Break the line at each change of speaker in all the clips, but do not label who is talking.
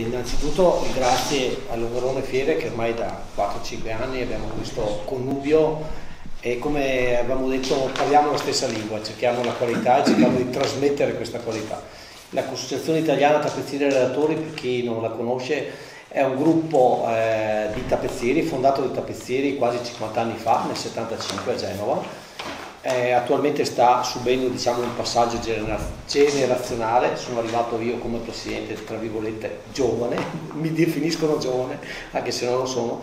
Innanzitutto grazie all'Overone Fiere che ormai da 4-5 anni abbiamo questo connubio e come abbiamo detto parliamo la stessa lingua, cerchiamo la qualità e cerchiamo di trasmettere questa qualità. L'Associazione Italiana Tappezzieri e Relatori, per chi non la conosce, è un gruppo eh, di tappezzieri, fondato di tappezzieri quasi 50 anni fa, nel 75 a Genova, eh, attualmente sta subendo diciamo, un passaggio generazionale, sono arrivato io come presidente, tra virgolette, giovane, mi definiscono giovane, anche se non lo sono.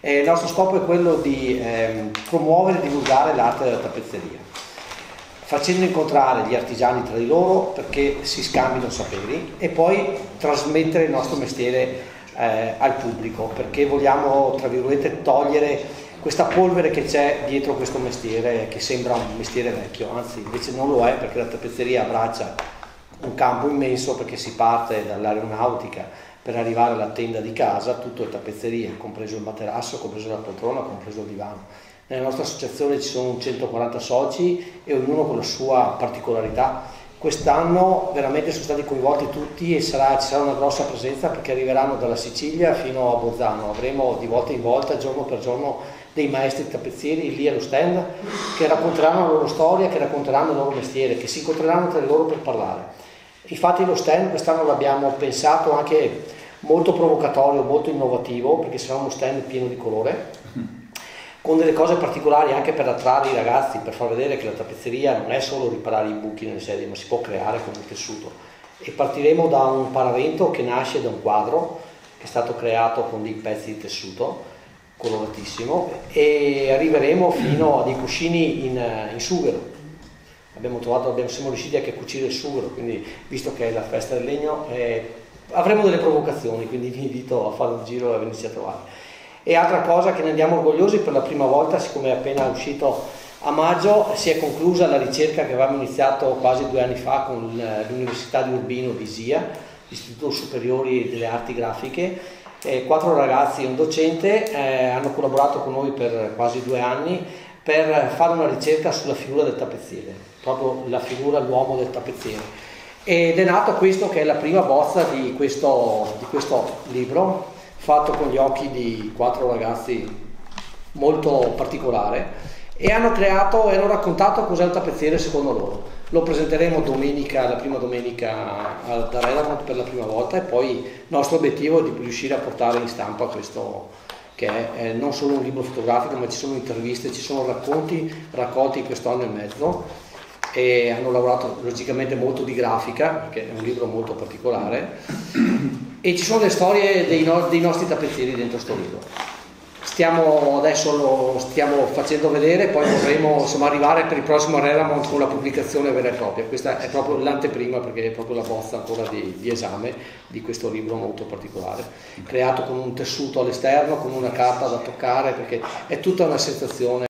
Eh, il nostro scopo è quello di eh, promuovere e divulgare l'arte della tappezzeria, facendo incontrare gli artigiani tra di loro perché si scambino saperi e poi trasmettere il nostro mestiere eh, al pubblico, perché vogliamo, tra virgolette, togliere questa polvere che c'è dietro questo mestiere che sembra un mestiere vecchio, anzi invece non lo è perché la tappezzeria abbraccia un campo immenso perché si parte dall'aeronautica per arrivare alla tenda di casa, tutto è tappezzeria, compreso il materasso, compreso la poltrona, compreso il divano. Nella nostra associazione ci sono 140 soci e ognuno con la sua particolarità. Quest'anno veramente sono stati coinvolti tutti e sarà, ci sarà una grossa presenza perché arriveranno dalla Sicilia fino a Bolzano. Avremo di volta in volta, giorno per giorno, dei maestri tappezzieri lì allo stand che racconteranno la loro storia, che racconteranno il loro mestiere, che si incontreranno tra loro per parlare. Infatti lo stand quest'anno l'abbiamo pensato anche molto provocatorio, molto innovativo, perché sarà uno stand pieno di colore, con delle cose particolari anche per attrarre i ragazzi, per far vedere che la tappezzeria non è solo riparare i buchi nelle sedie, ma si può creare con il tessuto. E partiremo da un paravento che nasce da un quadro che è stato creato con dei pezzi di tessuto coloratissimo e arriveremo fino a dei cuscini in, in sughero abbiamo trovato, abbiamo, siamo riusciti anche a cucire il sughero quindi visto che è la festa del legno eh, avremo delle provocazioni quindi vi invito a fare un giro e venirci a trovare e altra cosa che ne andiamo orgogliosi per la prima volta siccome è appena uscito a maggio si è conclusa la ricerca che avevamo iniziato quasi due anni fa con l'Università di Urbino di SIA, l'Istituto Superiore delle Arti Grafiche eh, quattro ragazzi e un docente eh, hanno collaborato con noi per quasi due anni per fare una ricerca sulla figura del tappezziere, proprio la figura, l'uomo del tappezziere. Ed è nato questo che è la prima bozza di questo, di questo libro, fatto con gli occhi di quattro ragazzi molto particolare e hanno creato e hanno raccontato cos'è un tappezziere secondo loro. Lo presenteremo domenica, la prima domenica da Redamont per la prima volta e poi il nostro obiettivo è di riuscire a portare in stampa questo che è non solo un libro fotografico ma ci sono interviste, ci sono racconti raccolti in questo anno e mezzo e hanno lavorato logicamente molto di grafica perché è un libro molto particolare e ci sono le storie dei, no dei nostri tappezzieri dentro questo libro stiamo adesso lo stiamo facendo vedere, poi vorremmo insomma, arrivare per il prossimo Relamont con la pubblicazione vera e propria. Questa è proprio l'anteprima perché è proprio la bozza ancora di, di, esame di questo libro molto particolare, creato con un tessuto all'esterno, con una carta da toccare, perché è tutta una sensazione